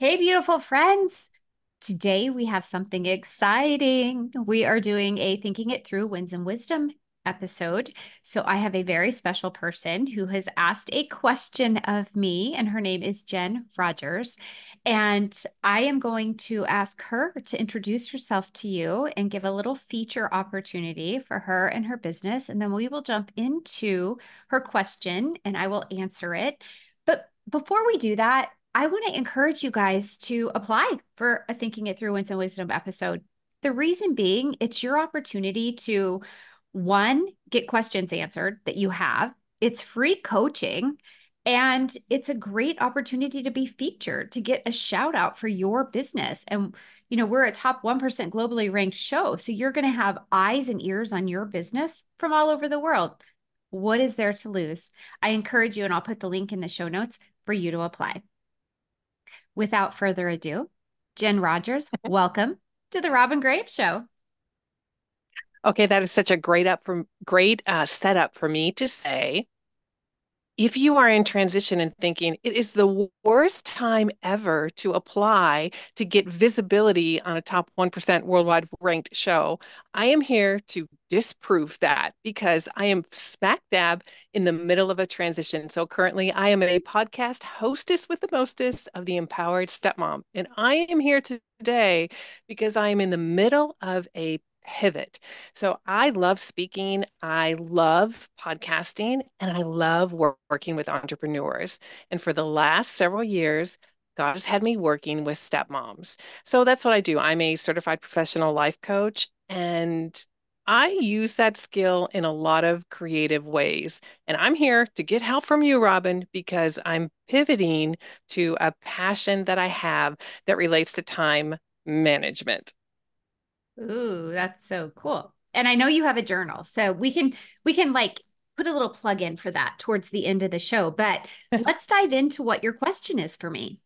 Hey, beautiful friends. Today we have something exciting. We are doing a Thinking It Through Wins and Wisdom episode. So I have a very special person who has asked a question of me, and her name is Jen Rogers. And I am going to ask her to introduce herself to you and give a little feature opportunity for her and her business. And then we will jump into her question and I will answer it. But before we do that, I want to encourage you guys to apply for a Thinking It Through Wins and Wisdom episode. The reason being, it's your opportunity to one, get questions answered that you have. It's free coaching and it's a great opportunity to be featured, to get a shout out for your business. And, you know, we're a top 1% globally ranked show. So you're going to have eyes and ears on your business from all over the world. What is there to lose? I encourage you, and I'll put the link in the show notes for you to apply. Without further ado, Jen Rogers, welcome to the Robyn Graham Show. Okay, that is such a great up from great uh, setup for me to say. If you are in transition and thinking it is the worst time ever to apply to get visibility on a top 1% worldwide ranked show, I am here to disprove that because I am smack dab in the middle of a transition. So currently, I am a podcast hostess with the mostest of the Empowered Stepmom. And I am here today because I am in the middle of a pivot. So I love speaking, I love podcasting, and I love work- working with entrepreneurs. And for the last several years, God has had me working with stepmoms. So that's what I do. I'm a certified professional life coach, and I use that skill in a lot of creative ways. And I'm here to get help from you, Robyn, because I'm pivoting to a passion that I have that relates to time management. Ooh, that's so cool. And I know you have a journal, so we can we can like put a little plug in for that towards the end of the show. But let's dive into what your question is for me.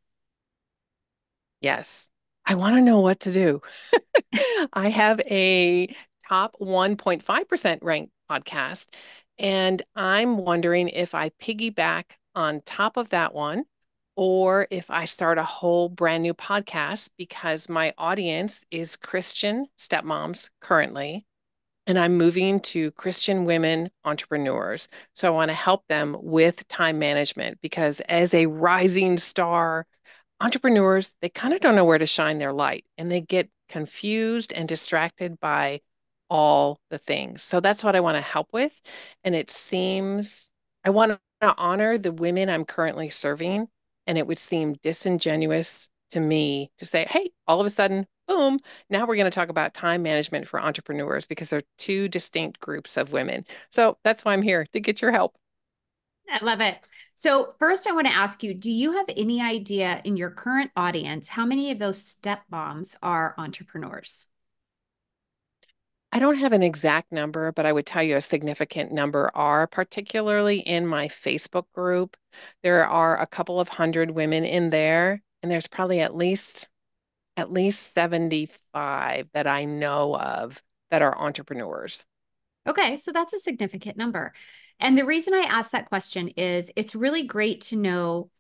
Yes. I want to know what to do. I have a top 1.5% ranked podcast, and I'm wondering if I piggyback on top of that one or if I start a whole brand new podcast because my audience is Christian stepmoms currently, and I'm moving to Christian women entrepreneurs. So I want to help them with time management because as a rising star, entrepreneurs, they kind of don't know where to shine their light and they get confused and distracted by all the things. So that's what I want to help with. And it seems I want to honor the women I'm currently serving and it would seem disingenuous to me to say, hey, all of a sudden, boom, now we're going to talk about time management for entrepreneurs because they're two distinct groups of women. So that's why I'm here to get your help. I love it. So, first, I want to ask you do you have any idea in your current audience how many of those step moms are entrepreneurs? I don't have an exact number, but I would tell you a significant number are, particularly in my Facebook group. There are a couple of hundred women in there, and there's probably at least at least 75 that I know of that are entrepreneurs. Okay, so that's a significant number. And the reason I ask that question is it's really great to know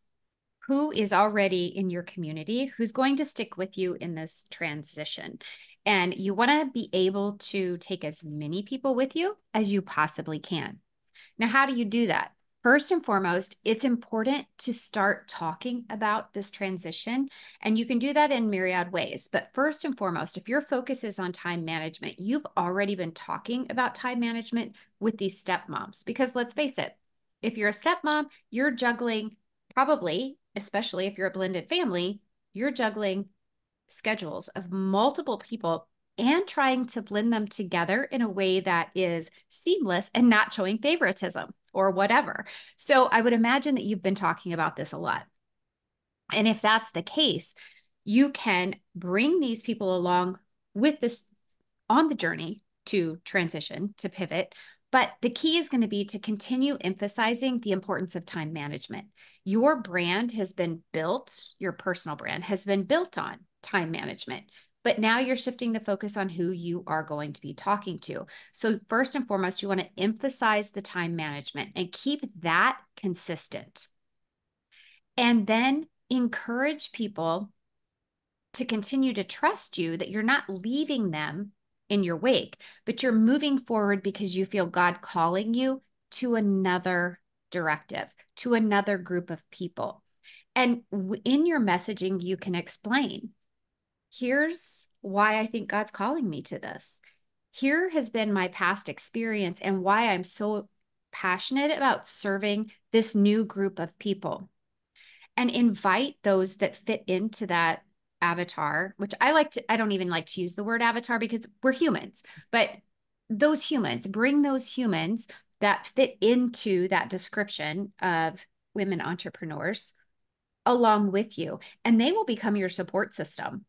who is already in your community, who's going to stick with you in this transition. And you want to be able to take as many people with you as you possibly can. Now, how do you do that? First and foremost, it's important to start talking about this transition. And you can do that in myriad ways. But first and foremost, if your focus is on time management, you've already been talking about time management with these stepmoms. Because let's face it, if you're a stepmom, you're juggling probably, especially if you're a blended family, you're juggling schedules of multiple people and trying to blend them together in a way that is seamless and not showing favoritism or whatever. So I would imagine that you've been talking about this a lot. And if that's the case, you can bring these people along with this on the journey to transition, to pivot. But the key is going to be to continue emphasizing the importance of time management. Your brand has been built, your personal brand has been built on time management. But now you're shifting the focus on who you are going to be talking to. So, first and foremost, you want to emphasize the time management and keep that consistent. And then encourage people to continue to trust you that you're not leaving them in your wake, but you're moving forward because you feel God calling you to another directive, to another group of people. And in your messaging, you can explain here's why I think God's calling me to this. Here has been my past experience and why I'm so passionate about serving this new group of people. And invite those that fit into that avatar, which I like to, I don't even like to use the word avatar because we're humans, but those humans, bring those humans that fit into that description of women entrepreneurs along with you, and they will become your support system.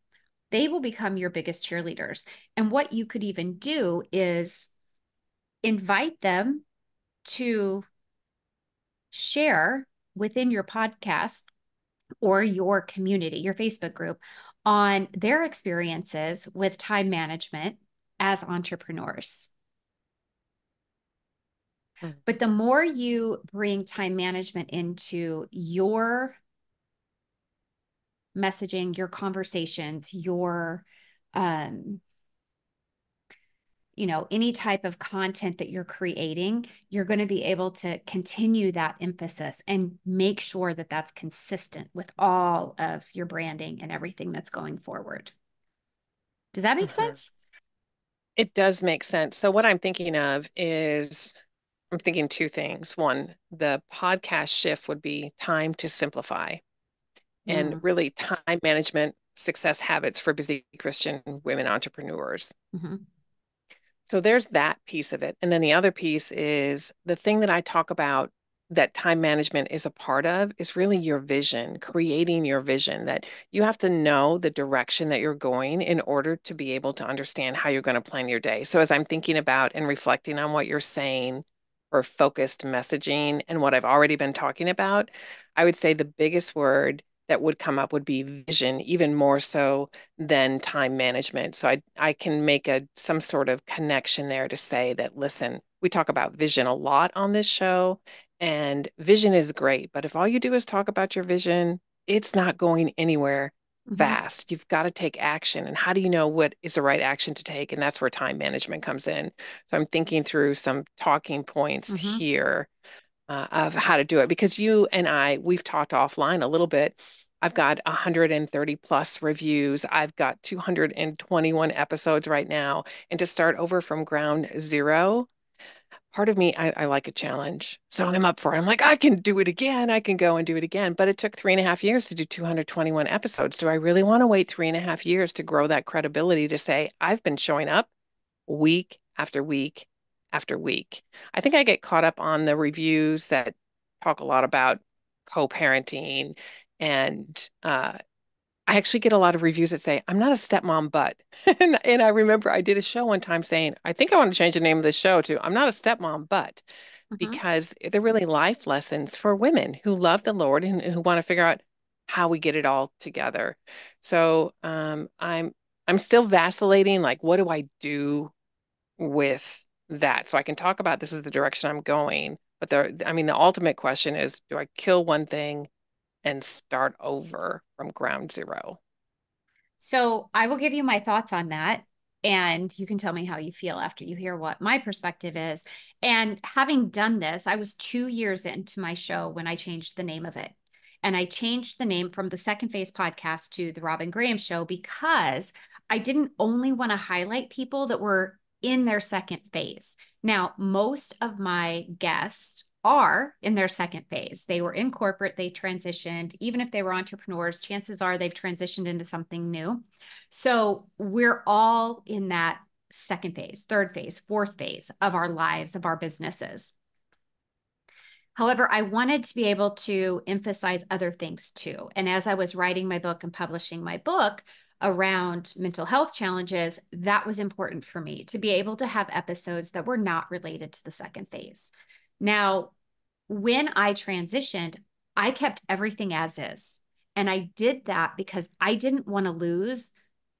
They will become your biggest cheerleaders. And what you could even do is invite them to share within your podcast or your community, your Facebook group, on their experiences with time management as entrepreneurs. Hmm. But the more you bring time management into your messaging, your conversations, your um, you know any type of content that you're creating you're going to be able to continue that emphasis and make sure that that's consistent with all of your branding and everything that's going forward. Does that make mm-hmm. sense? It does make sense. So what i'm thinking of is i'm thinking two things. One the podcast shift would be time to simplify mm. and really time management success habits for busy christian women entrepreneurs mm-hmm. So there's that piece of it. And then the other piece is the thing that I talk about that time management is a part of is really your vision, creating your vision that you have to know the direction that you're going in order to be able to understand how you're going to plan your day. So as I'm thinking about and reflecting on what you're saying or focused messaging and what I've already been talking about, I would say the biggest word that would come up would be vision even more so than time management. So i i can make a some sort of connection there to say that listen we talk about vision a lot on this show and vision is great but if all you do is talk about your vision it's not going anywhere mm-hmm. fast. You've got to take action and how do you know what is the right action to take? And that's where time management comes in. So i'm thinking through some talking points mm-hmm. here uh, of how to do it because you and I, we've talked offline a little bit. I've got 130 plus reviews. I've got 221 episodes right now. And to start over from ground zero, part of me, I, I, like a challenge. So I'm up for it. I'm like, I can do it again. I can go and do it again. But it took three and a half years to do 221 episodes. Do I really want to wait three and a half years to grow that credibility to say, I've been showing up week after week after week. I think I get caught up on the reviews that talk a lot about co-parenting and uh, I actually get a lot of reviews that say, I'm not a stepmom, but. and, and I remember I did a show one time saying, I think I want to change the name of the show to I'm not a stepmom, but mm-hmm. because they're really life lessons for women who love the Lord and, and who want to figure out how we get it all together. So um, I'm I'm still vacillating, like, what do I do with that so I can talk about this is the direction I'm going. But there, I mean, the ultimate question is do I kill one thing and start over from ground zero? So I will give you my thoughts on that. And you can tell me how you feel after you hear what my perspective is. And having done this, I was two years into my show when I changed the name of it. And I changed the name from the Second Phase podcast to the Robyn Graham Show because I didn't only want to highlight people that were in their second phase. Now, most of my guests are in their second phase. They were in corporate, they transitioned. Even if they were entrepreneurs, chances are they've transitioned into something new. So we're all in that second phase, third phase, fourth phase of our lives, of our businesses. However, I wanted to be able to emphasize other things too. And as I was writing my book and publishing my book, around mental health challenges, that was important for me to be able to have episodes that were not related to the second phase. Now, when I transitioned, I kept everything as is. And I did that because I didn't want to lose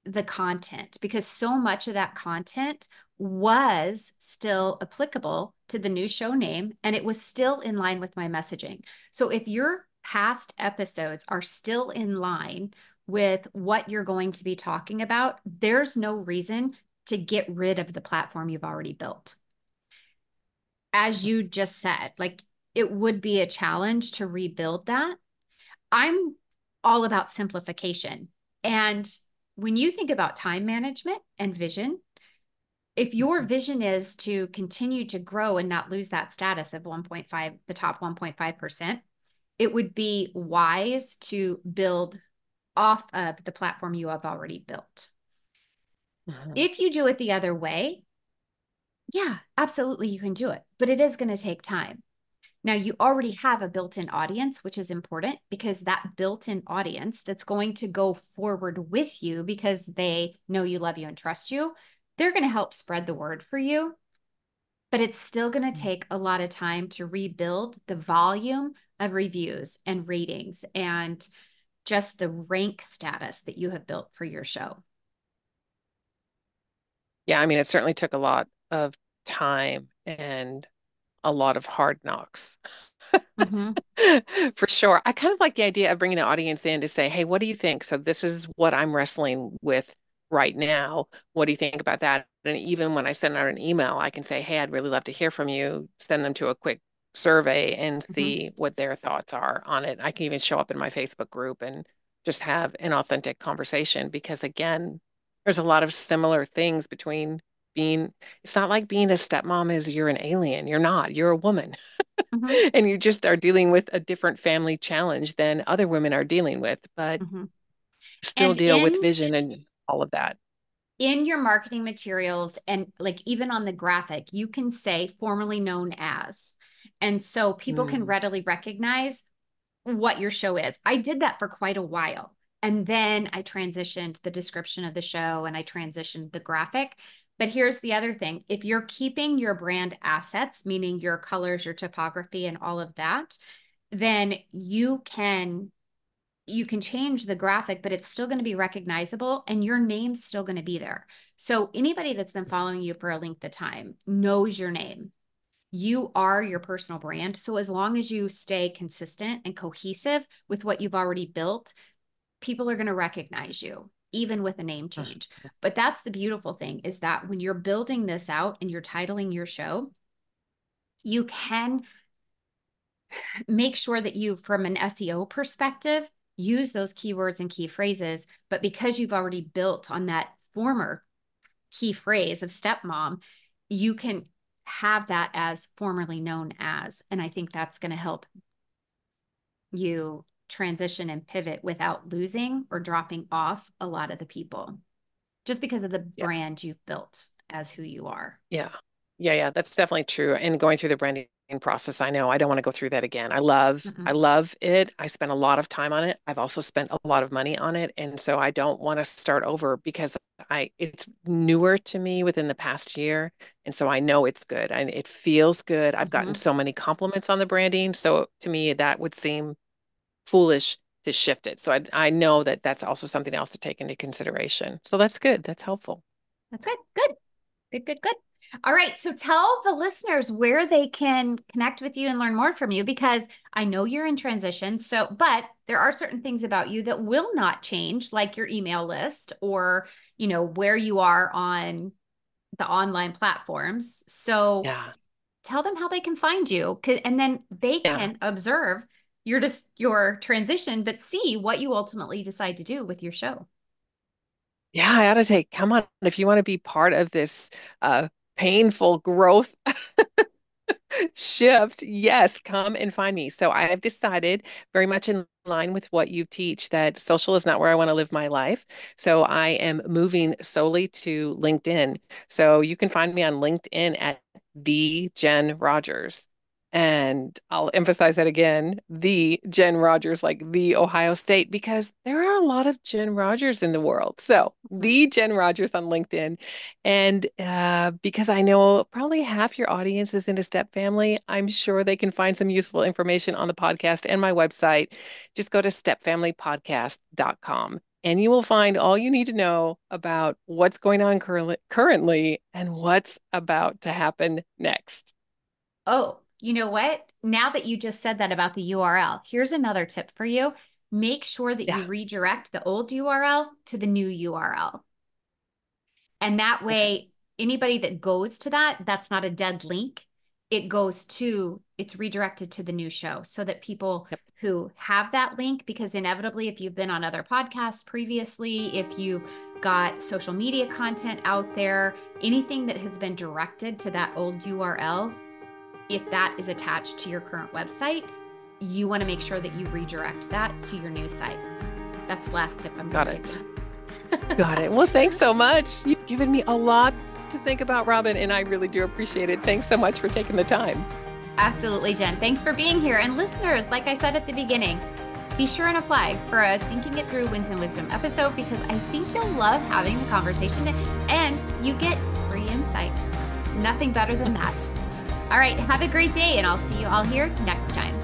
the content because so much of that content was still applicable to the new show name and it was still in line with my messaging. So if your past episodes are still in line with what you're going to be talking about, there's no reason to get rid of the platform you've already built. As you just said, like it would be a challenge to rebuild that. I'm all about simplification. And when you think about time management and vision, if your mm-hmm. vision is to continue to grow and not lose that status of 1.5, the top 1.5%, it would be wise to build off of the platform you have already built. Mm-hmm. If you do it the other way, yeah, absolutely, you can do it, but it is going to take time. Now, you already have a built in audience, which is important because that built in audience that's going to go forward with you because they know you, love you, and trust you, they're going to help spread the word for you. But it's still going to mm. take a lot of time to rebuild the volume of reviews and ratings and just the rank status that you have built for your show. Yeah, I mean, it certainly took a lot of time and a lot of hard knocks. Mm-hmm. For sure. I kind of like the idea of bringing the audience in to say, hey, what do you think? So, this is what I'm wrestling with right now. What do you think about that? And even when I send out an email, I can say, hey, I'd really love to hear from you. Send them to a quick survey and mm-hmm. see what their thoughts are on it. I can even show up in my Facebook group and just have an authentic conversation because, again, there's a lot of similar things between being it's not like being a stepmom is you're an alien you're not you're a woman mm-hmm. and you just are dealing with a different family challenge than other women are dealing with but mm-hmm. still and deal in, with vision and all of that in your marketing materials and like even on the graphic you can say formerly known as and so people mm. can readily recognize what your show is. I did that for quite a while and then I transitioned the description of the show and I transitioned the graphic. But here's the other thing. If you're keeping your brand assets, meaning your colors, your typography, and all of that, then you can you can change the graphic but it's still going to be recognizable and your name's still going to be there. So anybody that's been following you for a length of time knows your name you are your personal brand so as long as you stay consistent and cohesive with what you've already built people are going to recognize you even with a name change. But that's the beautiful thing is that when you're building this out and you're titling your show, you can make sure that you, from an SEO perspective, use those keywords and key phrases. But because you've already built on that former key phrase of stepmom, you can have that as formerly known as. And I think that's going to help you transition and pivot without losing or dropping off a lot of the people just because of the yeah. brand you've built as who you are. Yeah. Yeah, yeah, that's definitely true. And going through the branding process, I know I don't want to go through that again. I love mm-hmm. I love it. I spent a lot of time on it. I've also spent a lot of money on it, and so I don't want to start over because I it's newer to me within the past year, and so I know it's good and it feels good. I've gotten mm-hmm. so many compliments on the branding, so to me that would seem foolish to shift it. So I, I know that that's also something else to take into consideration. So that's good. That's helpful. That's good. Good. Good, good, good. All right. So tell the listeners where they can connect with you and learn more from you because I know you're in transition. So, but there are certain things about you that will not change, like your email list or, you know, where you are on the online platforms. So, yeah. tell them how they can find you and then they yeah. can observe your just your transition, but see what you ultimately decide to do with your show. Yeah, I ought to say, come on, if you want to be part of this uh, painful growth shift, yes, come and find me. So I have decided, very much in line with what you teach, that social is not where I want to live my life. So I am moving solely to LinkedIn. So you can find me on LinkedIn at the Jen Rogers. And I'll emphasize that again the Jen Rogers, like the Ohio State, because there are a lot of Jen Rogers in the world. So, the Jen Rogers on LinkedIn. And uh, because I know probably half your audience is in a step family, I'm sure they can find some useful information on the podcast and my website. Just go to stepfamilypodcast.com and you will find all you need to know about what's going on cur- currently and what's about to happen next. Oh, you know what? Now that you just said that about the URL, here's another tip for you. make sure that yeah. you redirect the old URL to the new URL. And that way, anybody that goes to that, that's not a dead link. It goes to, it's redirected to the new show so that people yep. who have that link, because inevitably, if you've been on other podcasts previously, if you got social media content out there, anything that has been directed to that old URL, if that is attached to your current website, you want to make sure that you redirect that to your new site. That's the last tip I'm Got it. Got it. Well, thanks so much. You've given me a lot to think about, Robyn, and I really do appreciate it. Thanks so much for taking the time. Absolutely, Jen. Thanks for being here. And listeners, like I said at the beginning, be sure and apply for a Thinking It Through Wins and Wisdom episode because I think you'll love having the conversation and you get free insight. Nothing better than that. All right, have a great day, and I'll see you all here next time.